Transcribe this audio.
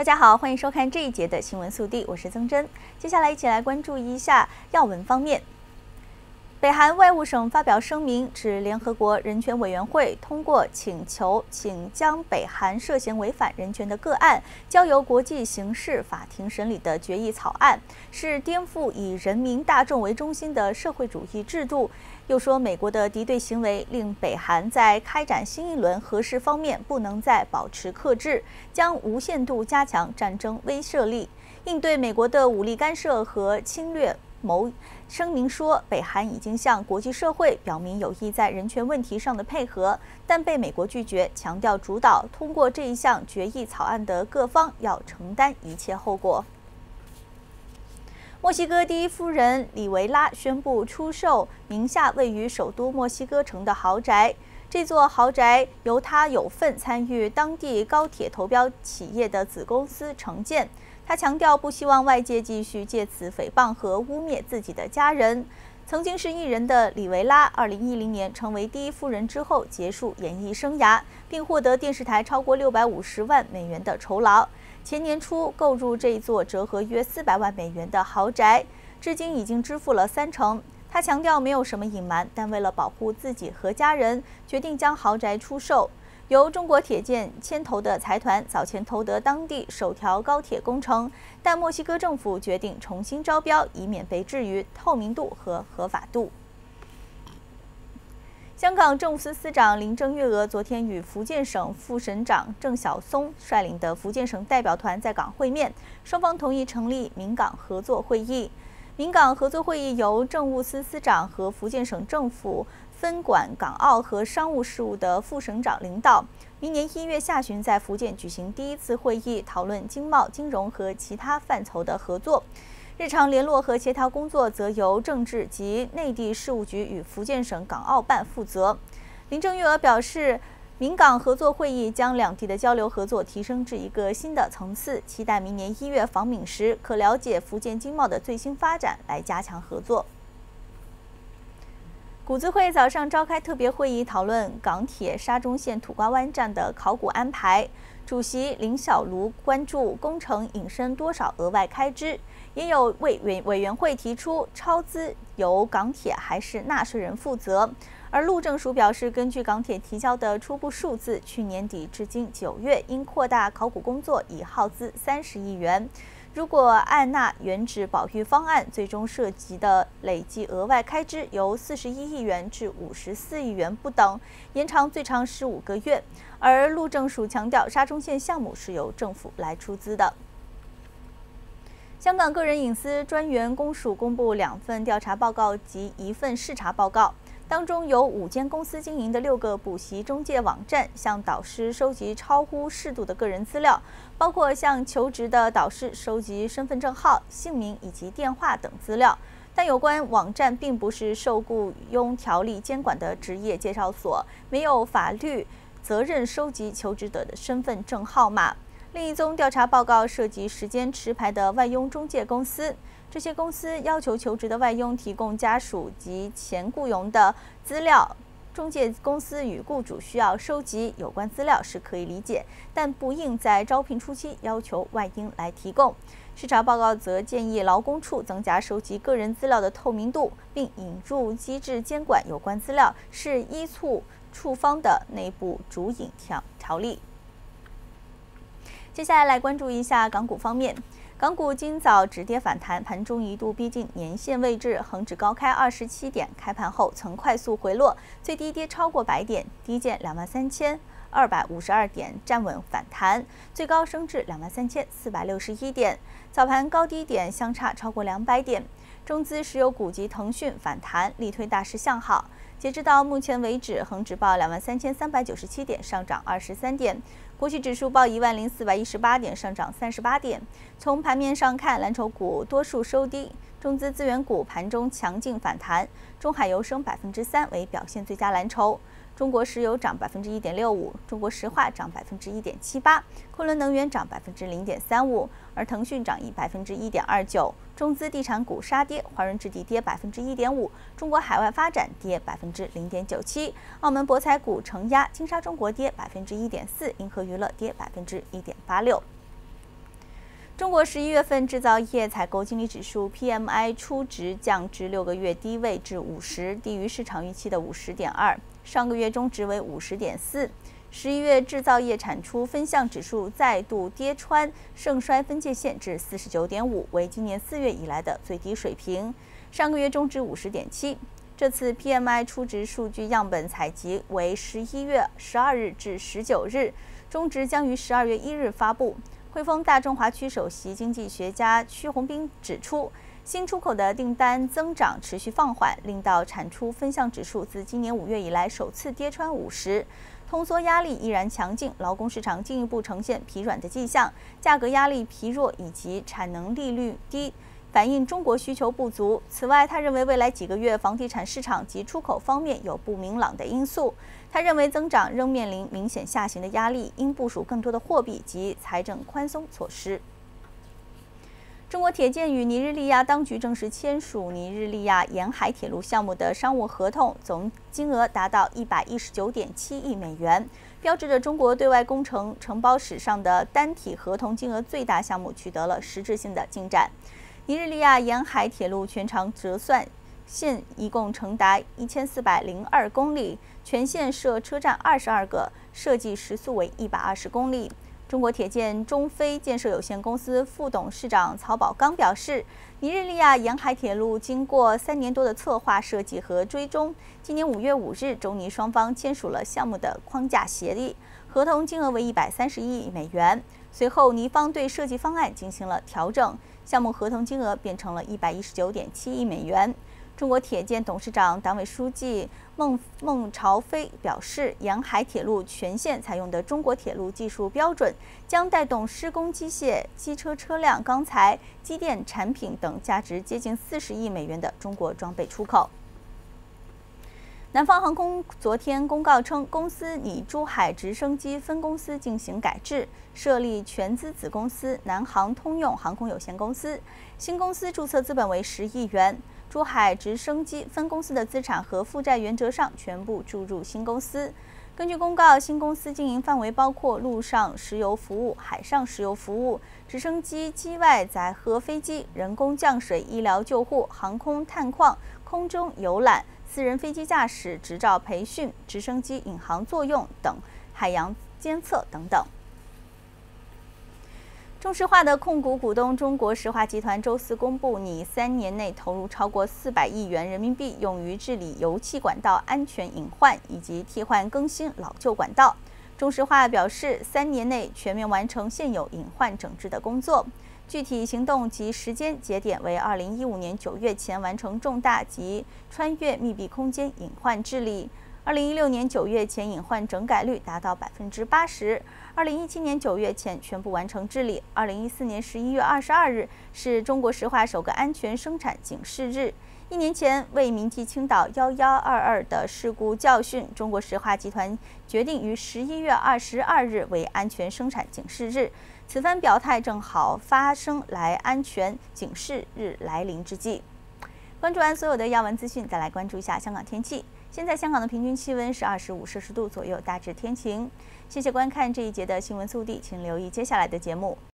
大家好，欢迎收看这一节的新闻速递，我是曾真。接下来一起来关注一下要闻方面。北韩外务省发表声明，指联合国人权委员会通过请求，请将北韩涉嫌违反人权的个案交由国际刑事法庭审理的决议草案，是颠覆以人民大众为中心的社会主义制度。又说，美国的敌对行为令北韩在开展新一轮核试方面不能再保持克制，将无限度加强战争威慑力，应对美国的武力干涉和侵略。某声明说，北韩已经向国际社会表明有意在人权问题上的配合，但被美国拒绝，强调主导通过这一项决议草案的各方要承担一切后果。墨西哥第一夫人里维拉宣布出售名下位于首都墨西哥城的豪宅，这座豪宅由她有份参与当地高铁投标企业的子公司承建。他强调，不希望外界继续借此诽谤和污蔑自己的家人。曾经是艺人的里维拉，2010年成为第一夫人之后，结束演艺生涯，并获得电视台超过650万美元的酬劳。前年初购入这座折合约400万美元的豪宅，至今已经支付了三成。他强调没有什么隐瞒，但为了保护自己和家人，决定将豪宅出售。由中国铁建牵头的财团早前投得当地首条高铁工程，但墨西哥政府决定重新招标，以免被质疑透明度和合法度。香港政务司司长林郑月娥昨天与福建省副省长郑晓松率领的福建省代表团在港会面，双方同意成立闽港合作会议。闽港合作会议由政务司司长和福建省政府。分管港澳和商务事务的副省长领导，明年一月下旬在福建举行第一次会议，讨论经贸、金融和其他范畴的合作。日常联络和协调工作则由政治及内地事务局与福建省港澳办负责。林郑月娥表示，闽港合作会议将两地的交流合作提升至一个新的层次，期待明年一月访闽时可了解福建经贸的最新发展，来加强合作。股资会早上召开特别会议，讨论港铁沙中线土瓜湾站的考古安排。主席林小卢关注工程引申多少额外开支，也有委委委员会提出超资由港铁还是纳税人负责。而路政署表示，根据港铁提交的初步数字，去年底至今九月，因扩大考古工作已耗资三十亿元。如果按纳原址保育方案，最终涉及的累计额外开支由四十一亿元至五十四亿元不等，延长最长十五个月。而路政署强调，沙中线项目是由政府来出资的。香港个人隐私专员公署公布两份调查报告及一份视察报告。当中有五间公司经营的六个补习中介网站，向导师收集超乎适度的个人资料，包括向求职的导师收集身份证号、姓名以及电话等资料。但有关网站并不是受雇佣条例监管的职业介绍所，没有法律责任收集求职者的身份证号码。另一宗调查报告涉及时间持牌的外佣中介公司。这些公司要求求职的外佣提供家属及前雇佣的资料，中介公司与雇主需要收集有关资料是可以理解，但不应在招聘初期要求外佣来提供。视察报告则建议劳工处增加收集个人资料的透明度，并引入机制监管有关资料是依促处方的内部主引条条例。接下来来关注一下港股方面。港股今早止跌反弹，盘中一度逼近年线位置，恒指高开二十七点，开盘后曾快速回落，最低跌超过百点，低见两万三千二百五十二点，站稳反弹，最高升至两万三千四百六十一点，早盘高低点相差超过两百点。中资石油股及腾讯反弹，力推大势向好。截止到目前为止，恒指报两万三千三百九十七点，上涨二十三点；国企指数报一万零四百一十八点，上涨三十八点。从盘面上看，蓝筹股多数收低，中资资源股盘中强劲反弹，中海油升百分之三，为表现最佳蓝筹。中国石油涨百分之一点六五，中国石化涨百分之一点七八，昆仑能源涨百分之零点三五，而腾讯涨一百分之一点二九。中资地产股杀跌，华润置地跌百分之一点五，中国海外发展跌百分之零点九七，澳门博彩股承压，金沙中国跌百分之一点四，银河娱乐跌百分之一点八六。中国十一月份制造业采购经理指数 PMI 初值降至六个月低位至五十，低于市场预期的五十点二。上个月中值为五十点四。十一月制造业产出分项指数再度跌穿盛衰分界线至四十九点五，为今年四月以来的最低水平。上个月中值五十点七。这次 PMI 初值数据样本采集为十一月十二日至十九日，中值将于十二月一日发布。汇丰大中华区首席经济学家屈宏斌指出，新出口的订单增长持续放缓，令到产出分项指数自今年五月以来首次跌穿五十，通缩压力依然强劲，劳工市场进一步呈现疲软的迹象，价格压力疲弱以及产能利率低。反映中国需求不足。此外，他认为未来几个月房地产市场及出口方面有不明朗的因素。他认为增长仍面临明显下行的压力，应部署更多的货币及财政宽松措施。中国铁建与尼日利亚当局正式签署尼日利亚沿海铁路项目的商务合同，总金额达到一百一十九点七亿美元，标志着中国对外工程承包史上的单体合同金额最大项目取得了实质性的进展。尼日利亚沿海铁路全长折算线一共长达一千四百零二公里，全线设车站二十二个，设计时速为一百二十公里。中国铁建中非建设有限公司副董事长曹宝刚表示，尼日利亚沿海铁路经过三年多的策划设计和追踪，今年五月五日，中尼双方签署了项目的框架协议，合同金额为一百三十亿美元。随后，尼方对设计方案进行了调整。项目合同金额变成了一百一十九点七亿美元。中国铁建董事长、党委书记孟孟朝飞表示，沿海铁路全线采用的中国铁路技术标准，将带动施工机械、机车车辆、钢材、机电产品等价值接近四十亿美元的中国装备出口。南方航空昨天公告称，公司拟珠海直升机分公司进行改制，设立全资子公司南航通用航空有限公司。新公司注册资本为十亿元，珠海直升机分公司的资产和负债原则上全部注入新公司。根据公告，新公司经营范围包括陆上石油服务、海上石油服务、直升机机外载荷飞机、人工降水、医疗救护、航空探矿、空中游览。私人飞机驾驶执照培训、直升机引航作用等海洋监测等等。中石化的控股股东中国石化集团周四公布，拟三年内投入超过四百亿元人民币，用于治理油气管道安全隐患以及替换更新老旧管道。中石化表示，三年内全面完成现有隐患整治的工作。具体行动及时间节点为二零一五年九月前完成重大及穿越密闭空间隐患治理，二零一六年九月前隐患整改率达到百分之八十，二零一七年九月前全部完成治理，二零一四年十一月二十二日是中国石化首个安全生产警示日。一年前，为铭记青岛幺幺二二的事故教训，中国石化集团决定于十一月二十二日为安全生产警示日。此番表态正好发生来安全警示日来临之际。关注完所有的要闻资讯，再来关注一下香港天气。现在香港的平均气温是二十五摄氏度左右，大致天晴。谢谢观看这一节的新闻速递，请留意接下来的节目。